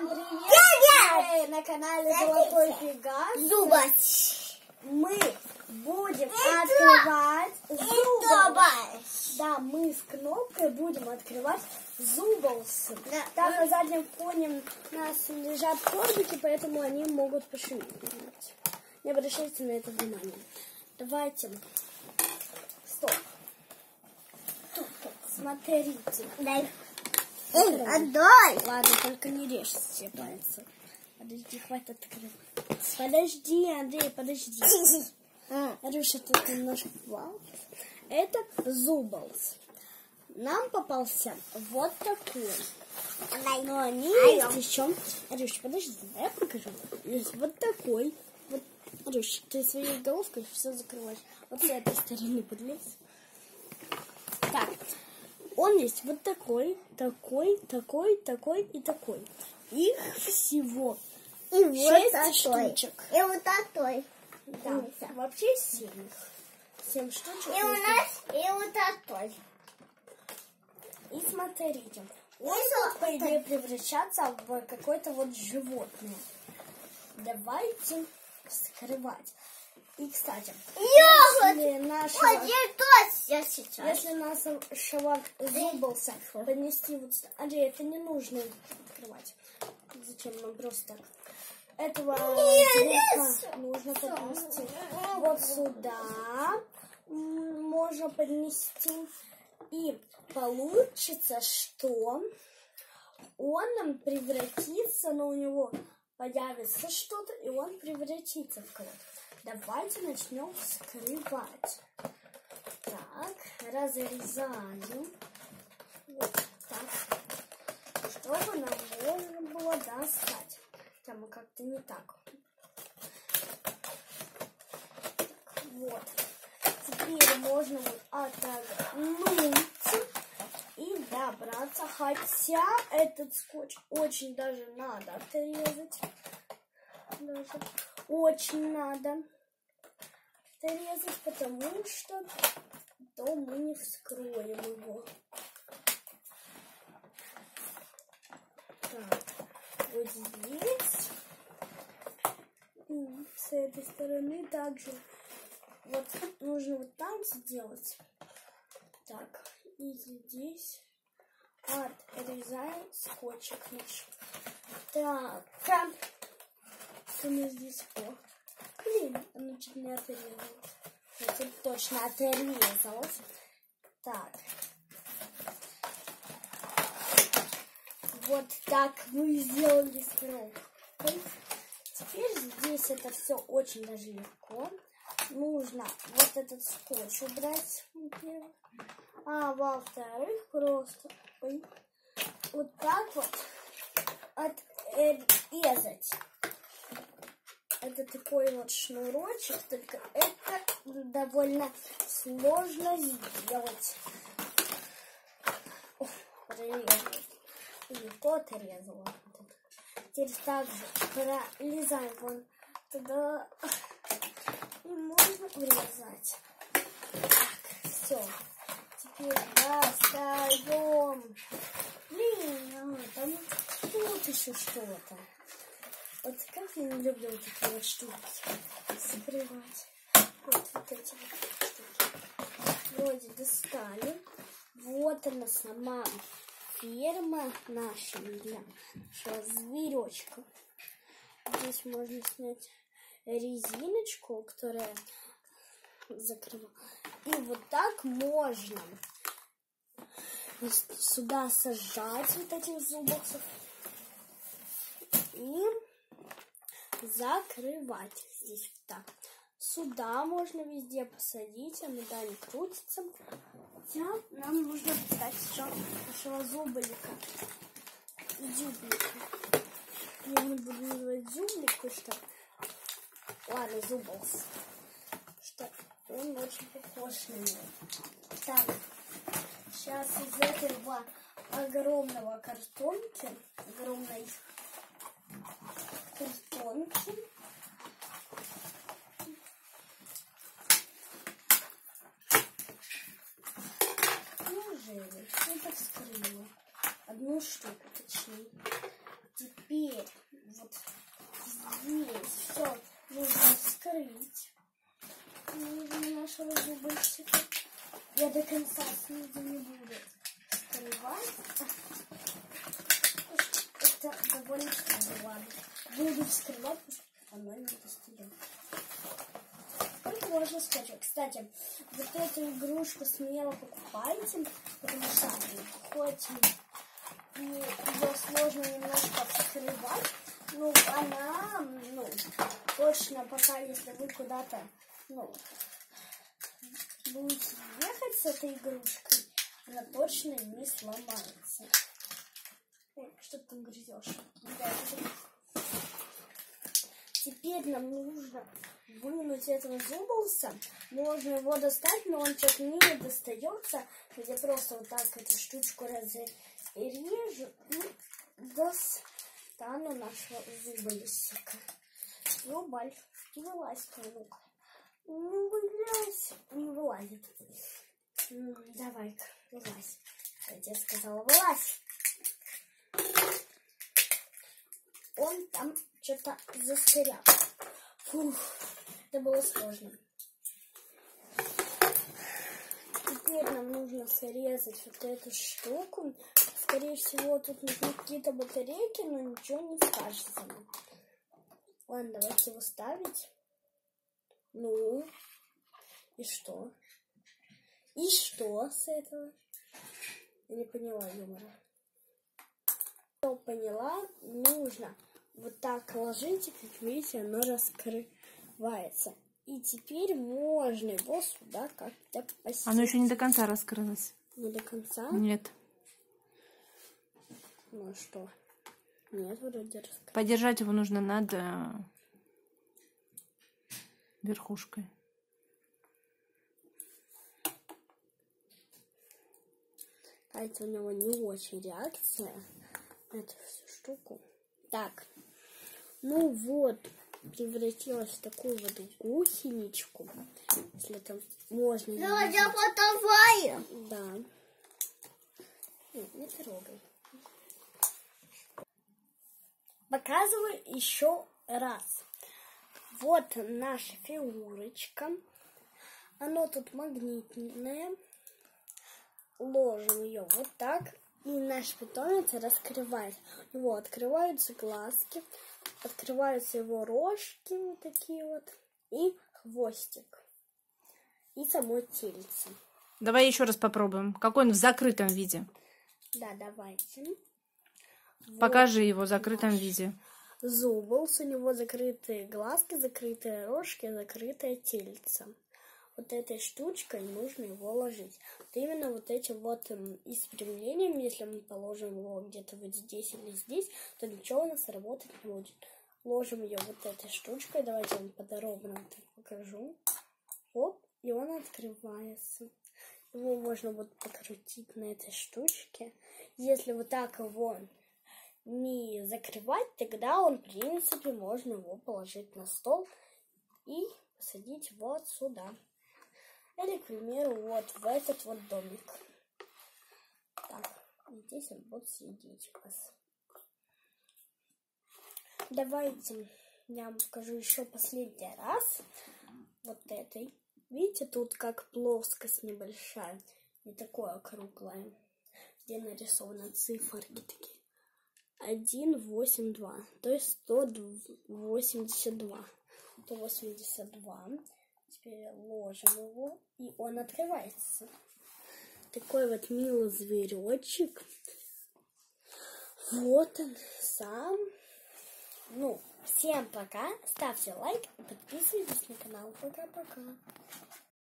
Всем привет! Вы на канале Золотой Пегас. Зубач. Мы будем открывать зубы. Да, мы с кнопкой будем открывать зуболсы. Да. Там на заднем фоне у нас лежат корбики, поэтому они могут пошевелить. Не обращайте на это внимание. Давайте. Стоп. Смотрите. Дай. Эй, отдай. Ладно, только не режь все пальцы. Подожди, хватит открывать. Подожди, Андрей, подожди. Андрюша, тут немножко вал. Это зуболс. Нам попался вот такой. Но они есть еще. Андрюш, подожди, я покажу. Есть вот такой. Вот. Андрюш, ты своей головкой все закрываешь. Вот с этой стороны подлезь. Так, он есть вот такой, такой, такой, такой и такой. Их всего И вот шесть штучек. И вот такой. Да, Умница. вообще семь. Семь штучек. И у нас, и вот такой. И смотрите, он будет, по идее, превращаться в какое-то вот животное. Давайте скрывать. И, кстати, если нашего, Вот я тоже я сейчас. если нашего зуболса поднести вот сюда... Андрей, это не нужно открывать. Зачем нам просто так? Этого зверька нужно поднести вот сюда. Можно поднести. И получится, что он нам превратится, но у него появится что-то, и он превратится в кого-то. Давайте начнем вскрывать. Так, разрезаем. Вот так. Чтобы нам можно было достать. Там как-то не так. Так, вот. Теперь можно вот отогнуть и добраться. Хотя этот скотч очень даже надо отрезать. Даже очень надо отрезать, потому что то мы не вскроем его. Так, вот здесь. И с этой стороны также. Вот нужно вот так сделать. Так, и здесь отрезаем скотчик наш. Так, что у нас здесь? О, блин, оно чуть не отрезалось. Кстати, точно отрезалось. Так. Вот так мы сделали коробкой. Теперь здесь это все очень даже легко. Нужно вот этот скотч убрать. А во-вторых, просто вот так вот отрезать. Это такой вот шнурочек, только это довольно сложно сделать. Легко отрезала. Теперь также пролезаем вон туда. И можно вырезать. Так, все. Достаем. Блин, а, там тут еще что-то. Вот как я не люблю вот такие вот штуки закрывать. Вот, вот эти вот штуки. Вроде достали. Вот она сама ферма наша для нашего зверечка. Здесь можно снять резиночку, которая закрывала. И вот так можно сюда сажать вот этих зубоксов и закрывать здесь вот так. Сюда можно везде посадить, оно не крутится. Хотя нам нужно достать еще нашего зуболика. Зюблика. Я не буду называть потому что... Ладно, зуболс. Что он очень похож на него. Так, сейчас из этого огромного картонки, огромной картонки, неужели? Я так вскрыла. Одну штуку, точнее. теперь вот здесь все нужно скрыть. Нужно нашего зубочка. Я до конца снизу не буду скрывать. Это довольно ладно. Буду скрывать, потому что оно не достает. Сколько можно скачать? Кстати, вот эту игрушку смело покупайте, потому что хоть и ее сложно немножко вскрывать, ну, она, ну, точно пока, если вы куда-то, ну, будете ехать с этой игрушкой, она точно не сломается. Ой, что ты там грызешь? Теперь нам нужно вынуть этого зуболса. Можно его достать, но он что-то не достается. Я просто вот так эту штучку разрежу и достану нашего зуболисика. Зубаль, не вылазь, ну-ка. Не вылазь, не вылазит. Давай-ка, вылазь. Я тебе сказала, вылазь. Он там что-то застрял. Фух, это было сложно. Теперь нам нужно срезать вот эту штуку. Скорее всего, тут какие-то батарейки, но ничего не скажется. Ладно, давайте его ставить. Ну, и что? И что с этого? Я не поняла юмора. Что поняла, нужно вот так ложите, как видите, оно раскрывается. И теперь можно его сюда как-то посадить. Оно еще не до конца раскрылось. Не до конца? Нет. Ну а что? Нет, вроде раскрылось. Подержать его нужно над э, верхушкой. Кажется, у него не очень реакция на эту всю штуку. Так, ну вот, превратилась в такую вот гусеничку. Если это можно. Надя, назвать. подавай. Да. Нет, не трогай. Показываю еще раз. Вот наша фигурочка. Оно тут магнитное. Ложим ее вот так. И наш питомец раскрывает. У него открываются глазки, открываются его рожки вот такие вот. И хвостик. И само тельце. Давай еще раз попробуем. Какой он в закрытом виде? Да, давайте. Покажи его в закрытом виде. Зуболс, у него закрытые глазки, закрытые рожки, закрытое тельце. Вот этой штучкой нужно его ложить. Вот именно вот этим вот эм, испрямлением, если мы положим его где-то вот здесь или здесь, то ничего у нас работать не будет. Ложим ее вот этой штучкой. Давайте я вам подробно так покажу. Оп, и он открывается. Его можно вот покрутить на этой штучке. Если вот так его не закрывать, тогда он, в принципе, можно его положить на стол и посадить вот сюда. Или, к примеру, вот в этот вот домик. Так, здесь он будет сидеть у вас. Давайте я вам покажу еще последний раз вот этой. Видите, тут как плоскость небольшая, не такое округлая, где нарисованы циферки такие. 182, то есть 182. 182. Теперь ложим его, и он открывается. Такой вот милый зверечек. Вот он сам. Ну, всем пока. Ставьте лайк и подписывайтесь на канал. Пока-пока.